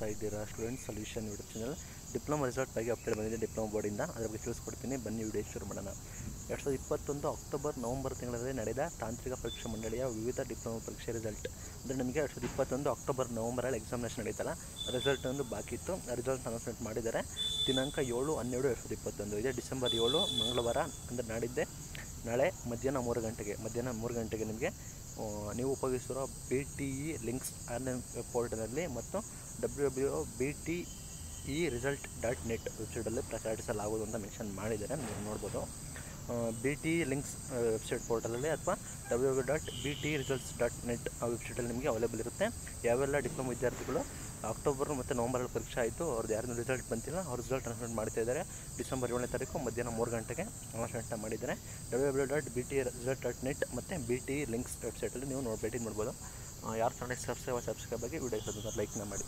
ನೋಡ್ತಾ ಇದ್ದೀರಾ student solution YouTube channel. Diploma result ಬಗ್ಗೆ ಅಪ್ಡೇಟ್ ಬಂದಿದೆ ಡಿಪ್ಲೊಮಾ ಬೋರ್ಡಿಂದ. ಅದ್ರ ಬಗ್ಗೆ ತಿಳಿಸ್ಕೊಡ್ತೀನಿ. ಬನ್ನಿ ವಿಡಿಯೋ ಶುರು ಮಾಡೋಣ. ಎರಡು ಸಾವಿರದ ಇಪ್ಪತ್ತೊಂದು ಅಕ್ಟೋಬರ್, ನವಂಬರ್ ತಿಂಗಳಲ್ಲಿ ನಡೆದ ತಾಂತ್ರಿಕ ಪರೀಕ್ಷಾ ಮಂಡಳಿಯ ವಿವಿಧ ಡಿಪ್ಲೊಮಾ ಪರೀಕ್ಷೆ ರಿಸಲ್ಟ್. ಅಂದರೆ ನಮಗೆ ಎರಡು ಸಾವಿರದ ಇಪ್ಪತ್ತೊಂದು ಅಕ್ಟೋಬರ್ ನವಂಬರಲ್ಲಿ ಎಕ್ಸಾಮಿನೇಷನ್ ನಡೀತಲ್ಲ, ರಿಸಲ್ಟ್ ಒಂದು ಬಾಕಿ ಇತ್ತು. ರಿಸಲ್ಟ್ ಅನೌನ್ಸ್ಮೆಂಟ್ ಮಾಡಿದ್ದಾರೆ. ದಿನಾಂಕ ಏಳು ಹನ್ನೆರಡು ಎರಡು ಸಾವಿರದ ಇಪ್ಪತ್ತೊಂದು ಇದೆ. ಡಿಸೆಂಬರ್ ಏಳು, ಮಂಗಳವಾರ ಅಂದರೆ ನಾಡಿದ್ದೆ. ನಾಳೆ ಮಧ್ಯಾಹ್ನ ಮೂರು ಗಂಟೆಗೆ, ಮಧ್ಯಾಹ್ನ ಮೂರು ಗಂಟೆಗೆ ನಿಮಗೆ ನೀವು ಉಪಯೋಗಿಸಿರೋ B T E links online ಪೋರ್ಟಲ್ನಲ್ಲಿ ಮತ್ತು W W B T E result dot net ವೆಬ್ಸೈಟಲ್ಲಿ ಪ್ರಕಟಿಸಲಾಗುವುದು ಅಂತ ಮೆನ್ಷನ್ ಮಾಡಿದ್ದಾರೆ, ನೀವು ನೋಡ್ಬೋದು. ಬಿ ಟಿ ಲಿಂಕ್ಸ್ ವೆಬ್ಸೈಟ್ ಪೋರ್ಟಲಲ್ಲಿ ಅಥವಾ W dot B T results dot net ಆ ವೆಬ್ಸೈಟಲ್ಲಿ ನಿಮಗೆ ಅವೈಲೇಬಲ್ ಇರುತ್ತೆ. ಯಾವೆಲ್ಲ ಡಿಪ್ಲೊಮಾ ವಿದ್ಯಾರ್ಥಿಗಳು ಅಕ್ಟೋಬರ್ ಮತ್ತು ನವಂಬರಲ್ಲಿ ಪರೀಕ್ಷೆ ಆಯಿತು, ಅವ್ರದ್ದು ಯಾರನ್ನೂ ರಿಸಲ್ಟ್ ಬಂತಿಲ್ಲ, ಅವ್ರ ರಿಸಲ್ಟ್ ಅನೌನ್ಸ್ಮೆಂಟ್ ಮಾಡ್ತಾ ಇದ್ದಾರೆ. ಡಿಸೆಂಬರ್ ಏಳನೇ ತಾರೀಕು ಮಧ್ಯಾಹ್ನ ಮೂರು ಗಂಟೆಗೆ ಅನೌನ್ಸ್ಮೆಂಟ್ನ ಮಾಡಿದ್ದಾರೆ. W W dot B T result dot net ಮತ್ತು ಬಿ ಟಿ ಲಿಂಕ್ಸ್ ವೆಬ್ಸೈಟಲ್ಲಿ ನೀವು ನೋಡಿ, ಭೇಟಿ ಮಾಡ್ಬೋದು. ಯಾರು ಚಾನಲ್ ಸಬ್ಸ್ಕ್ರೈಬ್ ಸಬ್ಸ್ಕ್ರೈಬ್ ಆಗಿ ವಿಡಿಯೋ ಲೈಕ್ನ ಮಾಡಿ.